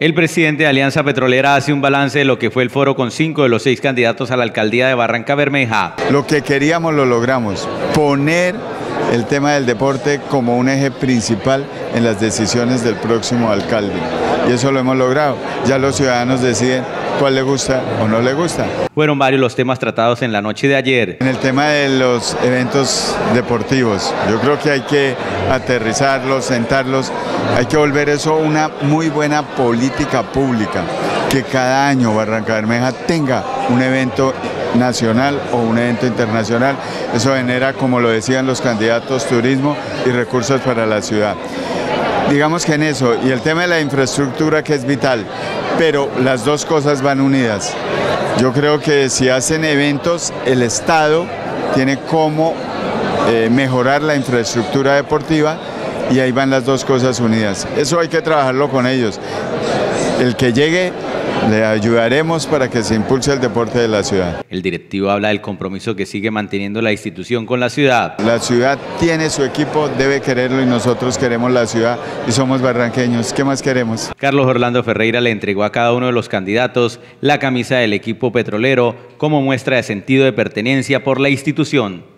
El presidente de Alianza Petrolera hace un balance de lo que fue el foro con cinco de los seis candidatos a la alcaldía de Barranca Bermeja. Lo que queríamos lo logramos, poner el tema del deporte como un eje principal en las decisiones del próximo alcalde. Y eso lo hemos logrado. Ya los ciudadanos deciden cuál le gusta o no le gusta. Fueron varios los temas tratados en la noche de ayer. En el tema de los eventos deportivos, yo creo que hay que aterrizarlos, sentarlos, hay que volver eso una muy buena política pública, que cada año Barranca Bermeja tenga un evento nacional o un evento internacional. Eso genera, como lo decían los candidatos, turismo y recursos para la ciudad. Digamos que en eso, y el tema de la infraestructura que es vital, pero las dos cosas van unidas. Yo creo que si hacen eventos, el Estado tiene como eh, mejorar la infraestructura deportiva y ahí van las dos cosas unidas. Eso hay que trabajarlo con ellos. El que llegue le ayudaremos para que se impulse el deporte de la ciudad. El directivo habla del compromiso que sigue manteniendo la institución con la ciudad. La ciudad tiene su equipo, debe quererlo y nosotros queremos la ciudad y somos barranqueños. ¿Qué más queremos? Carlos Orlando Ferreira le entregó a cada uno de los candidatos la camisa del equipo petrolero como muestra de sentido de pertenencia por la institución.